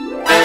Yeah.